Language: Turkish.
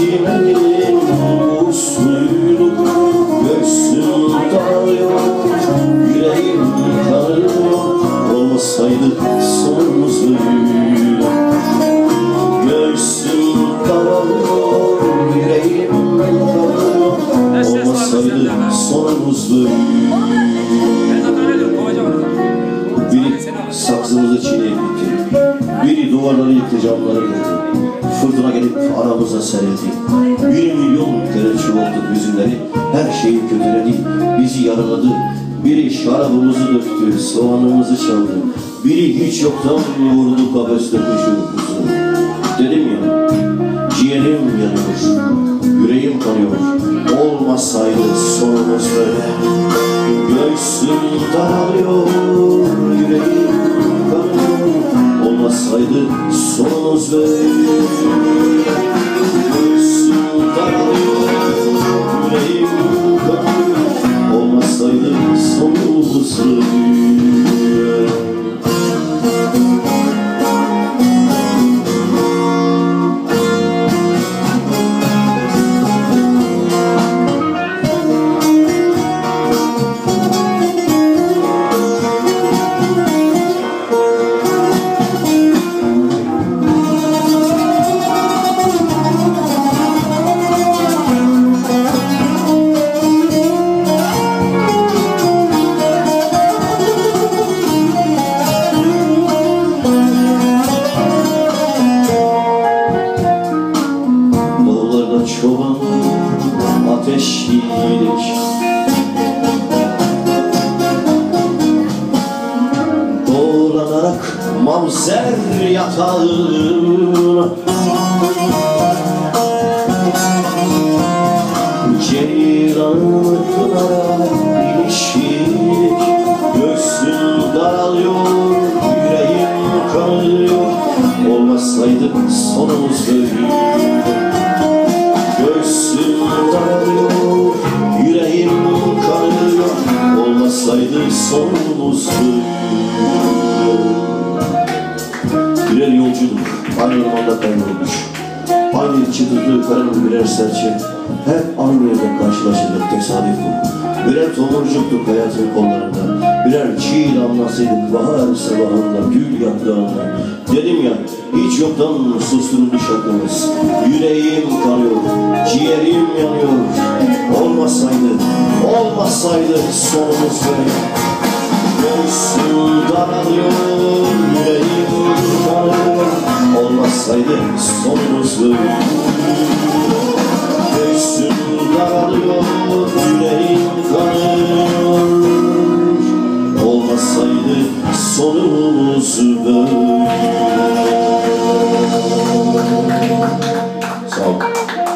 Çimenin usulü Göğsüm dağılıyor Yüreğim kanıyor Olmasaydı sonumuz böyle Göğsüm dağılıyor Yüreğim kanıyor Olmasaydı sonumuz onu. biri saksımızı. Duvarları yıktı, camları kırdı. Fırtına gelip aramıza serildi. Bir milyon kere çuvaldık yüzünleri. Her şeyi kötüledi, bizi yaraladı. Biri şarabımızı döktü, soğanımızı çaldı. Biri hiç yoktan vurdu kafeste kuşumuzu. Dedim ya, ciğerim yanıyor, yüreğim kanıyor. Olmasaydı sonumuz böyle. Göğsüm daralıyor, yüreğim Olmasaydı sonumuz böyle Göğsüm daralıyor, yüreğim kanıyor Olmasaydı sonumuz böyle Çoban ateşiydik Doğranarak mamzer yatağına. Ceylanı kınara ilişirik Göğsüm daralıyor, yüreğim kanıyor. Olmasaydı sonumuz böyle Birer yolculuk, aynı ormanda kaybolmuş Aynı çıtırtığı karanın birer serçe? Hep aynı yerde karşılaşırdık tesadüf bu. Birer tomurcuktuk hayatın kollarında. Birer çiğ damlasıydık bahar sabahında Gül yaprağında Dedim ya hiç yoktan susturulmuş aklımız Yüreğim kanıyor, ciğerim yanıyor. Olmasaydı, olmasaydı sonumuz böyle Göğsüm daralıyor, yüreğim kanıyor Olmasaydı sonumuz Göğsüm daralıyor, yüreğim kanıyor Olmasaydı sonumuz böyle